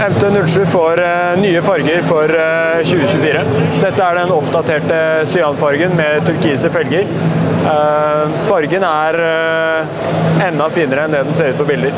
MT07 får eh, nye farger for eh, 2024. Dette er den oppdaterte cyanfargen med turkise felger. Eh, fargen er enda finere enn det den ser ut på bilder.